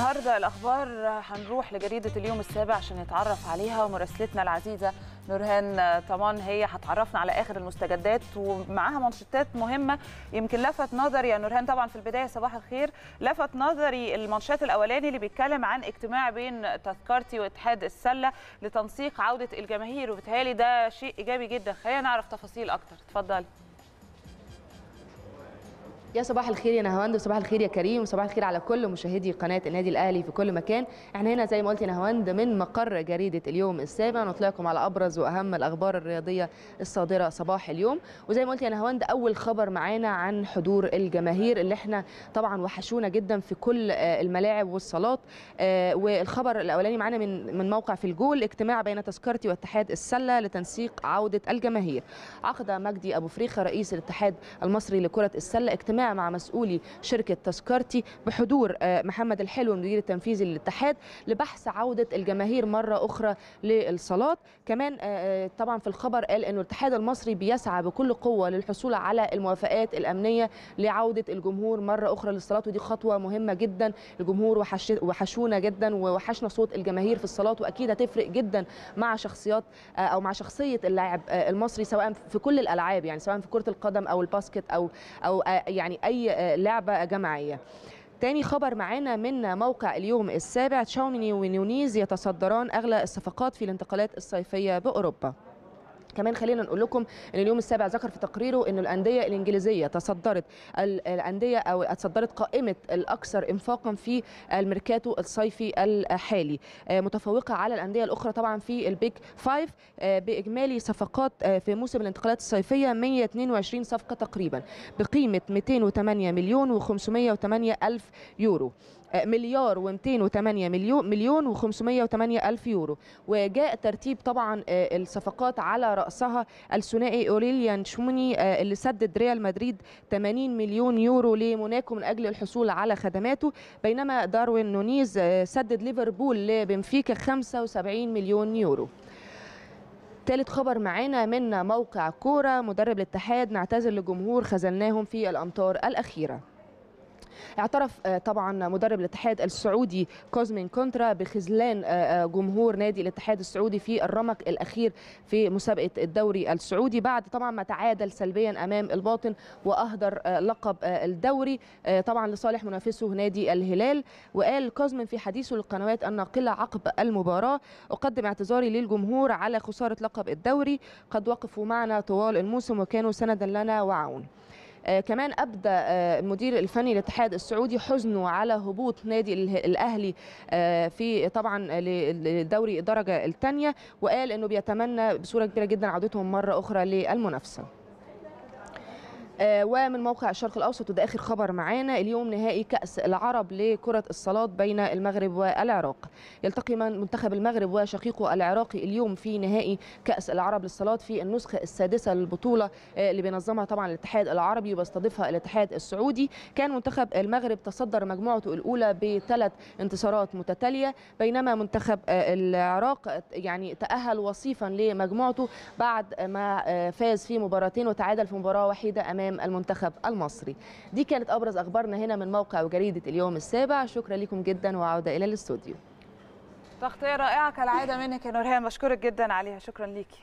النهارده الأخبار هنروح لجريدة اليوم السابع عشان نتعرف عليها ومراسلتنا العزيزة نورهان طمان هي هتعرفنا على آخر المستجدات ومعاها منشطات مهمة يمكن لفت نظري يا نورهان طبعا في البداية صباح الخير لفت نظري المنشات الأولاني اللي بيتكلم عن اجتماع بين تذكرتي واتحاد السلة لتنسيق عودة الجماهير وبالتالي ده شيء إيجابي جدا. خلينا نعرف تفاصيل أكتر. اتفضلي. يا صباح الخير يا نهاوند وصباح الخير يا كريم وصباح الخير على كل مشاهدي قناة النادي الأهلي في كل مكان. إحنا هنا زي ما قلت يا نهاوند من مقر جريدة اليوم السابع نطلعكم على أبرز وأهم الأخبار الرياضية الصادرة صباح اليوم. وزي ما قلت يا نهاوند أول خبر معانا عن حضور الجماهير اللي إحنا طبعا وحشونا جدا في كل الملاعب والصالات. والخبر الأولاني معانا من من موقع في الجول اجتماع بين تذكرتي واتحاد السلة لتنسيق عودة الجماهير. عقد مجدي أبو فريخة رئيس الاتحاد المصري لكرة السلة اجتماع مع مسؤولي شركة تذكرتي بحضور محمد الحلو المدير التنفيذي للاتحاد لبحث عودة الجماهير مرة أخرى للصالات. كمان طبعا في الخبر قال إنه الاتحاد المصري بيسعى بكل قوة للحصول على الموافقات الأمنية لعودة الجمهور مرة أخرى للصالات. ودي خطوة مهمة جدا. الجمهور وحش وحشونا جدا ووحشنا صوت الجماهير في الصالات. وأكيد هتفرق جدا مع شخصيات أو مع شخصية اللاعب المصري سواء في كل الألعاب يعني سواء في كرة القدم أو الباسكت أو أو يعني أي لعبة جماعية. تاني خبر معانا من موقع اليوم السابع تشاوميني ونيونيز يتصدران أغلى الصفقات في الانتقالات الصيفية بأوروبا. كمان خلينا نقول لكم إن اليوم السابع ذكر في تقريره إن الأندية الإنجليزية تصدرت الأندية أو تصدرت قائمة الأكثر انفاقا في الميركاتو الصيفي الحالي. متفوقة على الأندية الأخرى طبعا في ال Big Five بإجمالي صفقات في موسم الانتقالات الصيفية 122 صفقة تقريبا بقيمة 208 مليون و508 ألف يورو. مليار و208 مليون مليون و508 ألف يورو. وجاء ترتيب طبعا الصفقات على رأسها الثنائي أوريليان شومني اللي سدد ريال مدريد 80 مليون يورو لموناكو من أجل الحصول على خدماته. بينما داروين نونيز سدد ليفربول لبنفيكا 75 مليون يورو. ثالث خبر معانا من موقع كوره مدرب الاتحاد نعتذر لجمهور خذلناهم في الأمطار الأخيرة. اعترف طبعا مدرب الاتحاد السعودي كوزمين كونترا بخذلان جمهور نادي الاتحاد السعودي في الرمق الأخير في مسابقة الدوري السعودي. بعد طبعا ما تعادل سلبيا أمام الباطن وأهدر لقب الدوري طبعا لصالح منافسه نادي الهلال. وقال كوزمين في حديثه للقنوات الناقله عقب المباراة أقدم اعتذاري للجمهور على خسارة لقب الدوري. قد وقفوا معنا طوال الموسم وكانوا سندا لنا وعون آه كمان ابدى آه المدير الفني للاتحاد السعودي حزنه على هبوط نادي الأهلي آه في طبعا لدوري الدرجة الثانية وقال إنه بيتمنى بصورة كبيرة جدا عودتهم مرة أخرى للمنافسة. ومن موقع الشرق الأوسط وده آخر خبر معانا. اليوم نهائي كأس العرب لكرة الصالات بين المغرب والعراق. يلتقي منتخب المغرب وشقيقه العراقي اليوم في نهائي كأس العرب للصالات في النسخة السادسة للبطولة اللي بينظمها طبعا الاتحاد العربي وبيستضيفها الاتحاد السعودي. كان منتخب المغرب تصدر مجموعته الأولى بثلاث انتصارات متتالية بينما منتخب العراق يعني تأهل وصيفا لمجموعته بعد ما فاز في مباراتين وتعادل في مباراة وحيدة أمام امام المنتخب المصري. دي كانت أبرز أخبارنا هنا من موقع وجريدة اليوم السابع. شكرا لكم جدا وعوده إلى الاستوديو. تغطية رائعة كالعادة منك يا نورهان. بشكرك جدا عليها. شكرا ليكي.